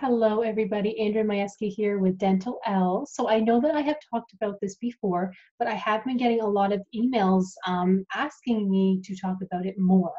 Hello, everybody. Andrea Majewski here with Dentalelle. So I know that I have talked about this before, but I have been getting a lot of emails um, asking me to talk about it more.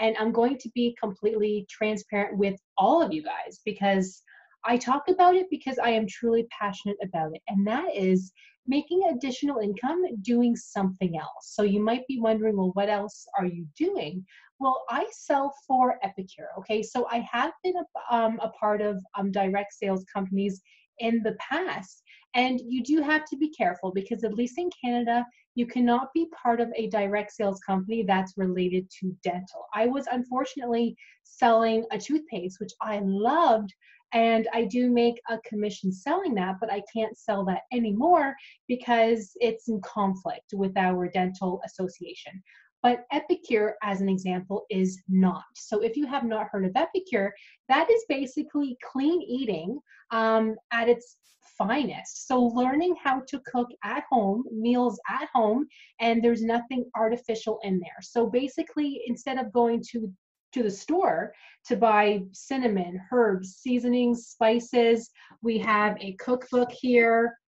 And I'm going to be completely transparent with all of you guys because I talk about it because I am truly passionate about it. And that is making additional income doing something else. So you might be wondering, well, what else are you doing? Well, I sell for Epicure. Okay, so I have been a, um, a part of um, direct sales companies in the past. And you do have to be careful because, at least in Canada, you cannot be part of a direct sales company that's related to dental. I was unfortunately selling a toothpaste, which I loved, and I do make a commission selling that, but I can't sell that anymore because it's in conflict with our dental association. But Epicure, as an example, is not. So if you have not heard of Epicure, that is basically clean eating um, at its finest. So learning how to cook at home, meals at home, and there's nothing artificial in there. So basically, instead of going to to the store to buy cinnamon, herbs, seasonings, spices, we have a cookbook here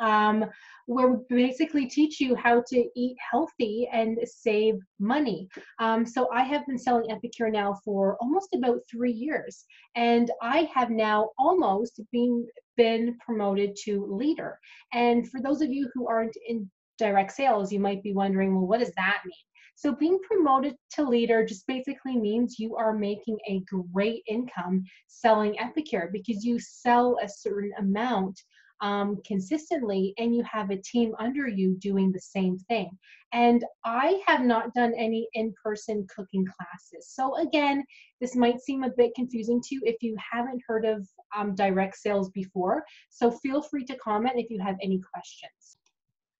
um, where we basically teach you how to eat healthy and save money. Um, so I have been selling Epicure now for almost about three years, and I have now almost been been promoted to leader. And for those of you who aren't in direct sales, you might be wondering, well, what does that mean? So being promoted to leader just basically means you are making a great income selling Epicure because you sell a certain amount um, consistently and you have a team under you doing the same thing. And I have not done any in-person cooking classes. So again, this might seem a bit confusing to you if you haven't heard of um, direct sales before. So feel free to comment if you have any questions.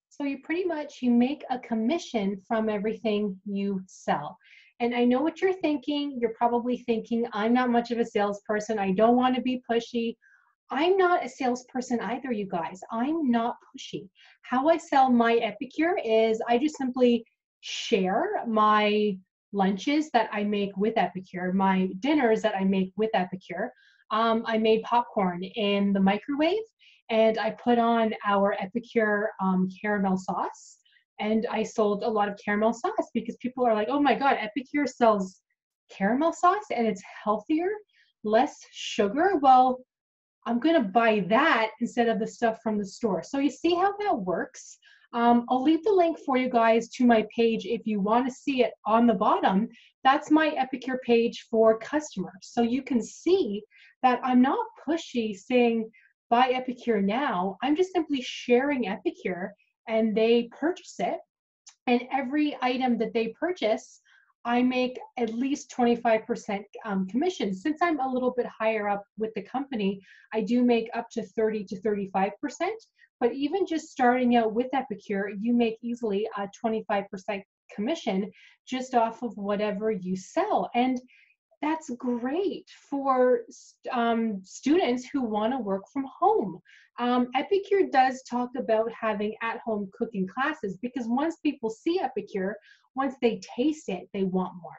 So you pretty much, you make a commission from everything you sell. And I know what you're thinking. You're probably thinking, I'm not much of a salesperson. I don't want to be pushy. I'm not a salesperson either, you guys. I'm not pushy. How I sell my Epicure is I just simply share my lunches that I make with Epicure, my dinners that I make with Epicure. Um, I made popcorn in the microwave and I put on our Epicure um, caramel sauce. And I sold a lot of caramel sauce because people are like, oh my God, Epicure sells caramel sauce and it's healthier, less sugar. Well, I'm going to buy that instead of the stuff from the store. So you see how that works? Um, I'll leave the link for you guys to my page if you want to see it on the bottom. That's my Epicure page for customers. So you can see that I'm not pushy saying buy Epicure now. I'm just simply sharing Epicure and they purchase it. And every item that they purchase, I make at least 25% um, commission. Since I'm a little bit higher up with the company, I do make up to 30 to 35%. But even just starting out with Epicure, you make easily a 25% commission just off of whatever you sell. And that's great for um, students who want to work from home. Um, Epicure does talk about having at home cooking classes because once people see Epicure, once they taste it, they want more.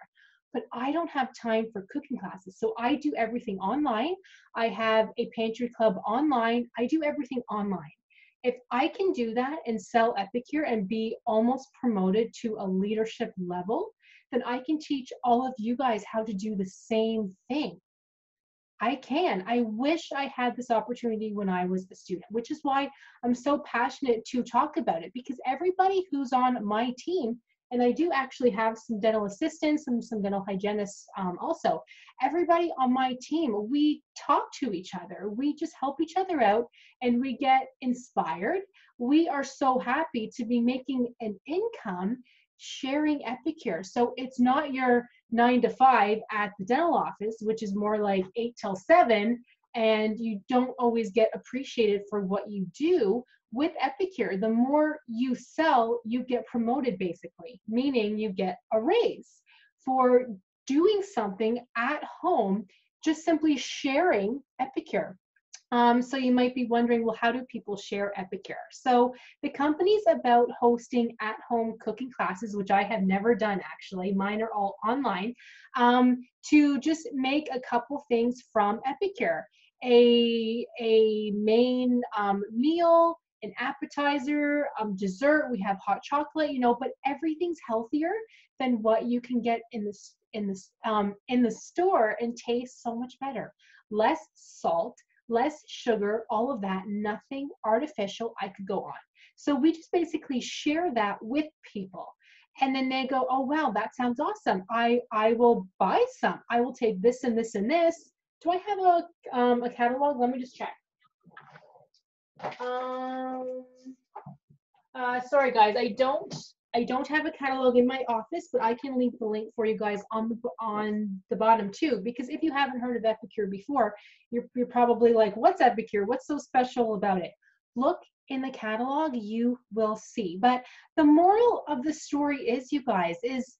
But I don't have time for cooking classes. So I do everything online. I have a pantry club online. I do everything online. If I can do that and sell Epicure and be almost promoted to a leadership level, then I can teach all of you guys how to do the same thing. I can. I wish I had this opportunity when I was a student, which is why I'm so passionate to talk about it because everybody who's on my team and I do actually have some dental assistants and some dental hygienists um, also. Everybody on my team, we talk to each other. We just help each other out and we get inspired. We are so happy to be making an income sharing Epicure. So it's not your nine to five at the dental office, which is more like eight till seven, and you don't always get appreciated for what you do with Epicure, the more you sell, you get promoted basically, meaning you get a raise for doing something at home, just simply sharing Epicure. Um, so you might be wondering, well, how do people share Epicure? So the company's about hosting at-home cooking classes, which I have never done actually. Mine are all online, um, to just make a couple things from Epicure. A, a main um, meal, an appetizer, um, dessert, we have hot chocolate, you know, but everything's healthier than what you can get in this in this um, in the store and tastes so much better. Less salt, less sugar, all of that, nothing artificial. I could go on. So we just basically share that with people. And then they go, oh wow, that sounds awesome. I I will buy some. I will take this and this and this. Do I have a um, a catalog? Let me just check. Um, uh, sorry guys, I don't I don't have a catalog in my office, but I can leave the link for you guys on the on the bottom too. Because if you haven't heard of Epicure before, you're you're probably like, what's Epicure? What's so special about it? Look in the catalog, you will see. But the moral of the story is, you guys, is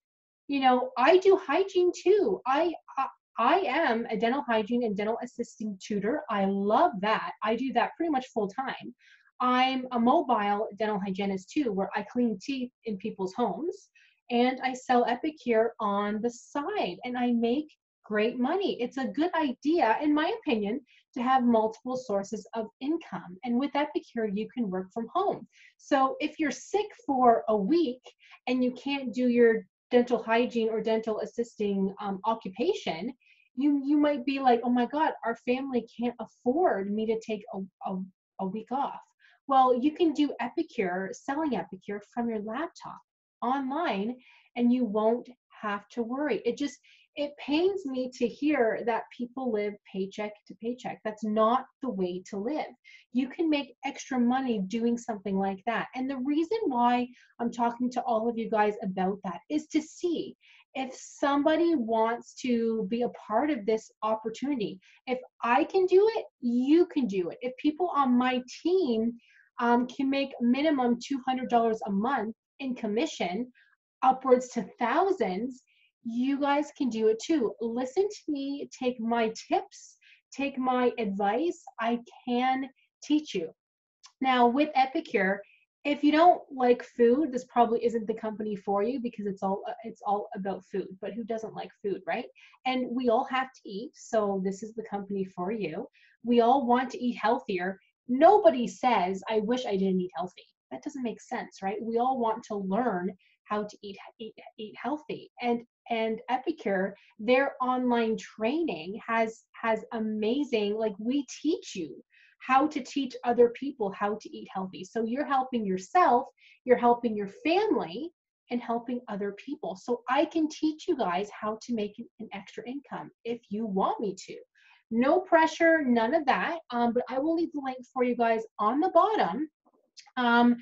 you know, I do hygiene too. I, I I am a dental hygiene and dental assisting tutor. I love that. I do that pretty much full time. I'm a mobile dental hygienist too, where I clean teeth in people's homes and I sell Epicure on the side and I make great money. It's a good idea, in my opinion, to have multiple sources of income. And with Epicure, you can work from home. So if you're sick for a week and you can't do your dental hygiene or dental assisting um, occupation, you you might be like, oh my God, our family can't afford me to take a, a, a week off. Well, you can do Epicure, selling Epicure from your laptop online, and you won't have to worry. It just it pains me to hear that people live paycheck to paycheck. That's not the way to live. You can make extra money doing something like that. And the reason why I'm talking to all of you guys about that is to see if somebody wants to be a part of this opportunity. If I can do it, you can do it. If people on my team um, can make minimum $200 a month in commission, upwards to thousands, you guys can do it too. Listen to me, take my tips, take my advice. I can teach you. Now, with Epicure, if you don't like food, this probably isn't the company for you because it's all uh, it's all about food. But who doesn't like food, right? And we all have to eat, so this is the company for you. We all want to eat healthier. Nobody says, "I wish I didn't eat healthy." That doesn't make sense, right? We all want to learn how to eat eat, eat healthy. And and Epicure, their online training has has amazing like we teach you how to teach other people how to eat healthy. So you're helping yourself, you're helping your family, and helping other people. So I can teach you guys how to make an extra income if you want me to. No pressure, none of that. Um, but I will leave the link for you guys on the bottom. Um,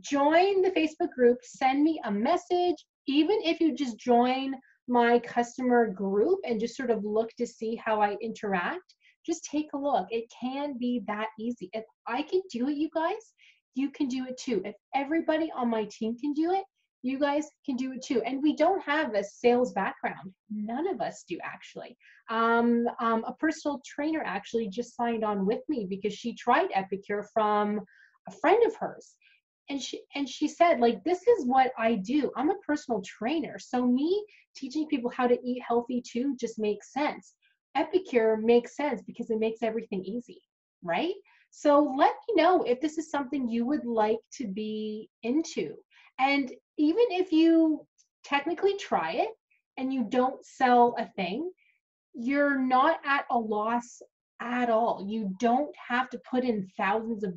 join the Facebook group, send me a message, even if you just join my customer group and just sort of look to see how I interact, just take a look. It can be that easy. If I can do it, you guys, you can do it too. If everybody on my team can do it, you guys can do it too. And we don't have a sales background. None of us do actually. Um, um, a personal trainer actually just signed on with me because she tried Epicure from a friend of hers and she and she said like this is what i do i'm a personal trainer so me teaching people how to eat healthy too just makes sense epicure makes sense because it makes everything easy right so let me know if this is something you would like to be into and even if you technically try it and you don't sell a thing you're not at a loss at all you don't have to put in thousands of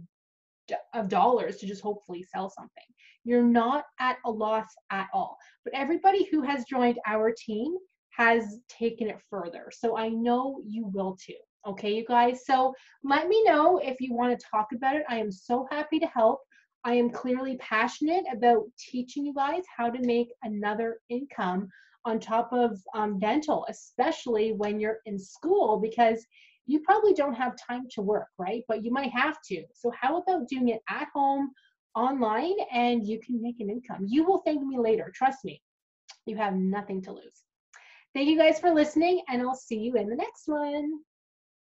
of dollars to just hopefully sell something. You're not at a loss at all. But everybody who has joined our team has taken it further. So I know you will too. Okay, you guys. So let me know if you want to talk about it. I am so happy to help. I am clearly passionate about teaching you guys how to make another income on top of um, dental, especially when you're in school, because you probably don't have time to work, right? But you might have to. So how about doing it at home, online, and you can make an income. You will thank me later. Trust me. You have nothing to lose. Thank you guys for listening, and I'll see you in the next one.